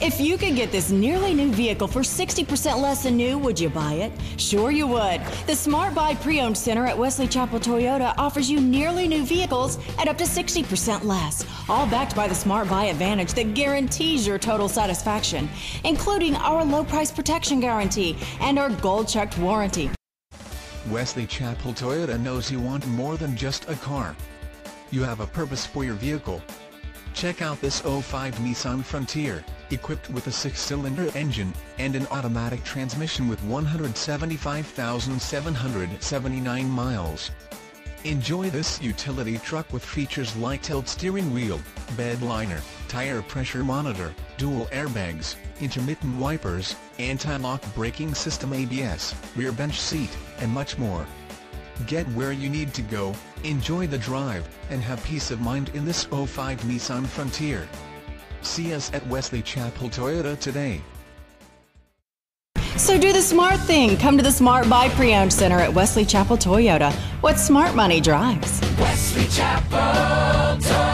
If you could get this nearly new vehicle for 60% less than new, would you buy it? Sure you would. The Smart Buy Pre-Owned Center at Wesley Chapel Toyota offers you nearly new vehicles at up to 60% less, all backed by the Smart Buy Advantage that guarantees your total satisfaction, including our low price protection guarantee and our gold checked warranty. Wesley Chapel Toyota knows you want more than just a car. You have a purpose for your vehicle. Check out this 05 Nissan Frontier, equipped with a six-cylinder engine, and an automatic transmission with 175,779 miles. Enjoy this utility truck with features like tilt steering wheel, bed liner, tire pressure monitor, dual airbags, intermittent wipers, anti-lock braking system ABS, rear bench seat, and much more. Get where you need to go, enjoy the drive, and have peace of mind in this 05 Nissan Frontier. See us at Wesley Chapel Toyota today. So do the smart thing. Come to the Smart Buy Pre-Owned Center at Wesley Chapel Toyota. What smart money drives. Wesley Chapel Toyota.